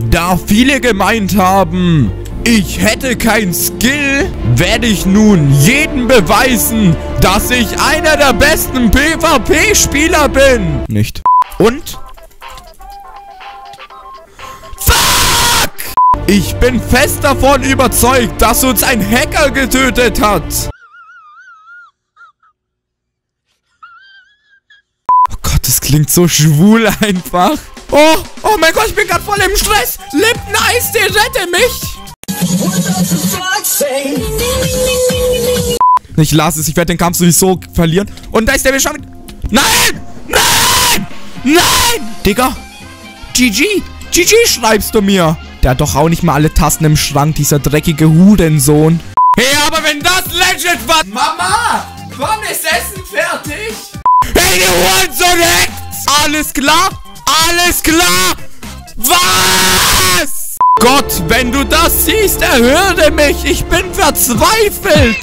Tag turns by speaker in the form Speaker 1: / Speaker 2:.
Speaker 1: Da viele gemeint haben, ich hätte kein Skill, werde ich nun jedem beweisen, dass ich einer der besten PvP-Spieler bin. Nicht. Und? Fuck! Ich bin fest davon überzeugt, dass uns ein Hacker getötet hat. Oh Gott, das klingt so schwul einfach. Oh, oh mein Gott, ich bin gerade voll im Stress. Lipton Eistee, rette mich. Ich lasse es, ich werde den Kampf sowieso verlieren. Und da ist der schon. Nein! Nein! Nein! Digga! GG! GG schreibst du mir! Der hat doch auch nicht mal alle Tasten im Schrank, dieser dreckige Hudensohn. Hey, aber wenn das Legend war... Mama! Wann ist Essen fertig? Hey, du Hurensohn! Alles klar? Alles klar? Was? Gott, wenn du das siehst, erhöre mich. Ich bin verzweifelt.